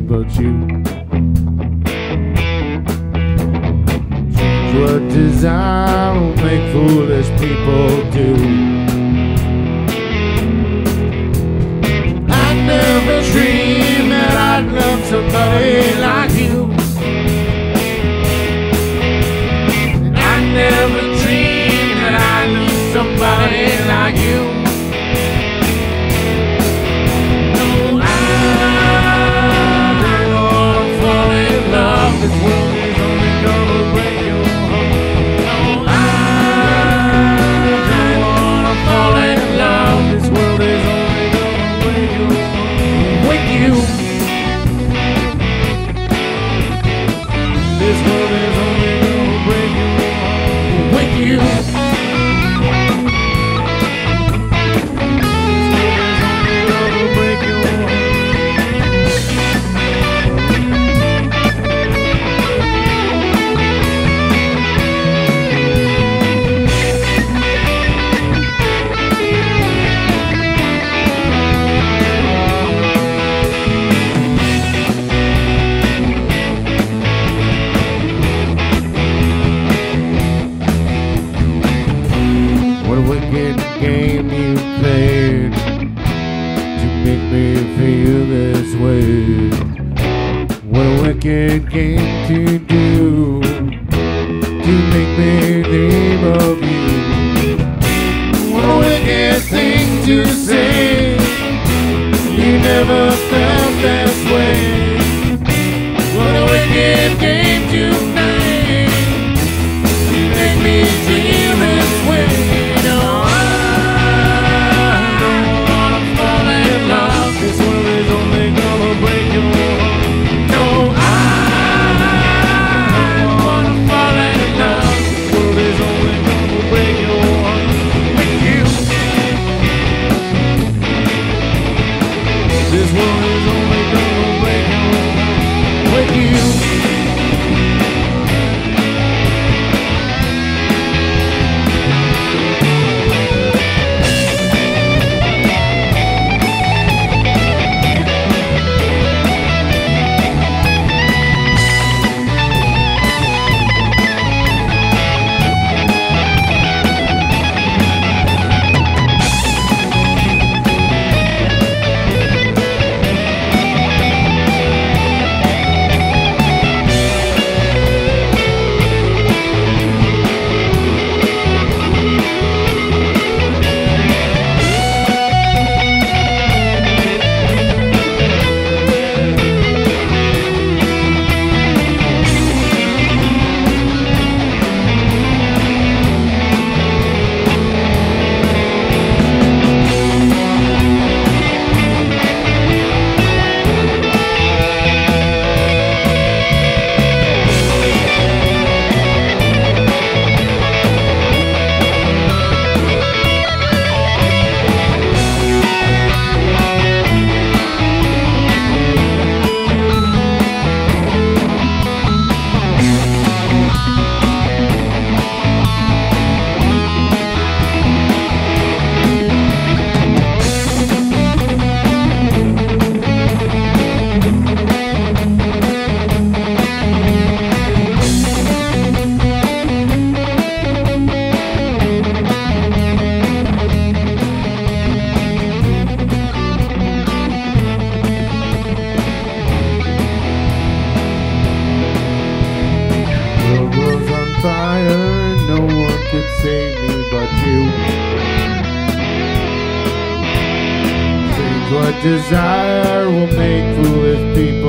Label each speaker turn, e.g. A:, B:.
A: but you. Change what desire will make foolish people do. I never dreamed. What a wicked game you played to make me feel this way. What a wicked game to you. Things desire will make foolish people.